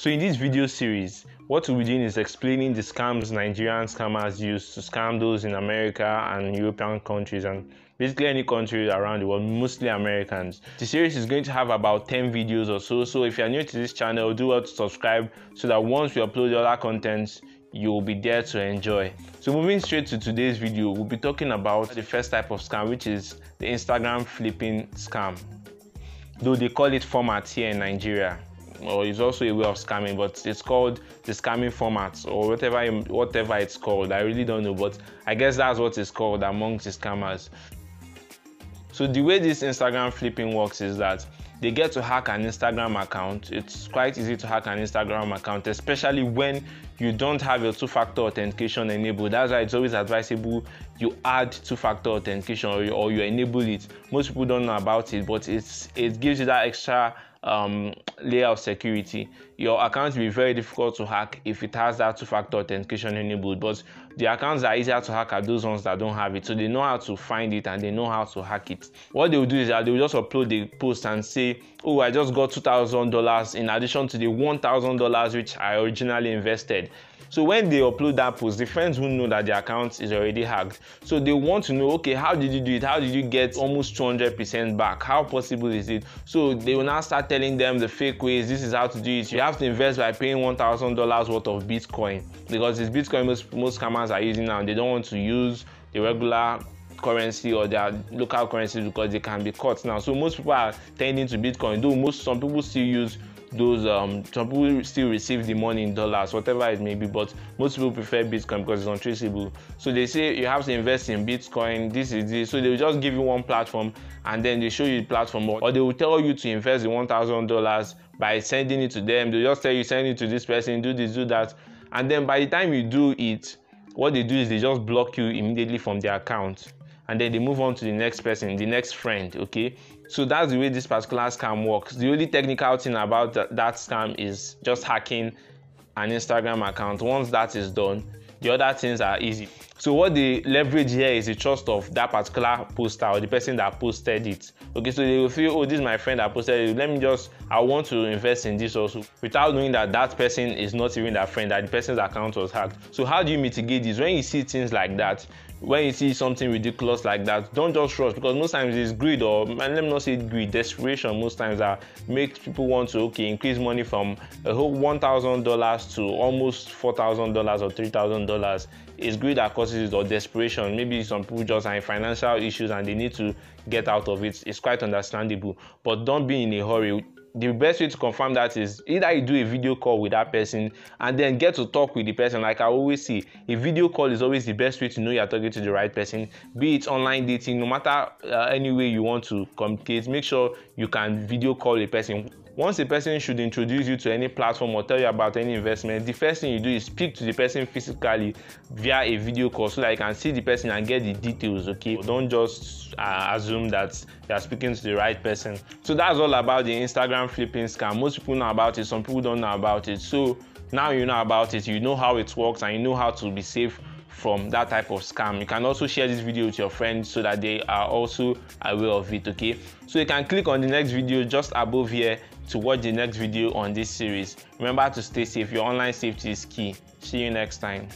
So in this video series, what we'll be doing is explaining the scams Nigerian scammers use to scam those in America and European countries and basically any country around the world, mostly Americans. The series is going to have about 10 videos or so, so if you're new to this channel, do well to subscribe so that once we upload the other contents, you'll be there to enjoy. So moving straight to today's video, we'll be talking about the first type of scam, which is the Instagram flipping scam. Though they call it format here in Nigeria or it's also a way of scamming, but it's called the scamming format or whatever whatever it's called. I really don't know, but I guess that's what it's called amongst the scammers. So the way this Instagram flipping works is that they get to hack an Instagram account. It's quite easy to hack an Instagram account, especially when you don't have your two-factor authentication enabled. That's why it's always advisable you add two-factor authentication or you, or you enable it. Most people don't know about it, but it's it gives you that extra um, layer of security. Your account will be very difficult to hack if it has that two-factor authentication enabled. But the accounts that are easier to hack are those ones that don't have it. So they know how to find it and they know how to hack it. What they will do is that they will just upload the post and say, "Oh, I just got two thousand dollars in addition to the one thousand dollars which I originally invested." So when they upload that post, the friends will know that the account is already hacked. So they want to know, okay, how did you do it? How did you get almost 200% back? How possible is it? So they will now start telling them the fake ways. This is how to do it. You have to invest by paying $1,000 worth of Bitcoin because it's Bitcoin most, most scammers are using now. They don't want to use the regular currency or their local currency because they can be caught now. So most people are tending to Bitcoin. Though most some people still use those um some people still receive the money in dollars whatever it may be but most people prefer bitcoin because it's untraceable. So they say you have to invest in bitcoin this is this. So they will just give you one platform and then they show you the platform or they will tell you to invest the one thousand dollars by sending it to them. They just tell you send it to this person do this do that. And then by the time you do it what they do is they just block you immediately from their account and then they move on to the next person, the next friend. Okay, so that's the way this particular scam works. The only technical thing about that, that scam is just hacking an Instagram account. Once that is done, the other things are easy. So what they leverage here is the trust of that particular poster or the person that posted it. Okay, so they will feel, oh, this is my friend that posted it. Let me just, I want to invest in this also, without knowing that that person is not even that friend, that the person's account was hacked. So how do you mitigate this? When you see things like that, when you see something ridiculous like that, don't just rush because most times it's greed or let me not say greed, desperation most times that makes people want to okay increase money from a whole one thousand dollars to almost four thousand dollars or three thousand dollars. It's greed that causes it or desperation. Maybe some people just are in financial issues and they need to get out of it. It's quite understandable, but don't be in a hurry the best way to confirm that is either you do a video call with that person and then get to talk with the person. Like i always say a video call is always the best way to know you're talking to the right person be it online dating no matter uh, any way you want to communicate make sure you can video call a person once a person should introduce you to any platform or tell you about any investment the first thing you do is speak to the person physically via a video call so that you can see the person and get the details okay? Don't just uh, assume that you are speaking to the right person. So that's all about the instagram flipping scam. Most people know about it some people don't know about it. So now you know about it you know how it works and you know how to be safe from that type of scam. You can also share this video with your friends so that they are also aware of it okay? So you can click on the next video just above here to watch the next video on this series. Remember to stay safe. Your online safety is key. See you next time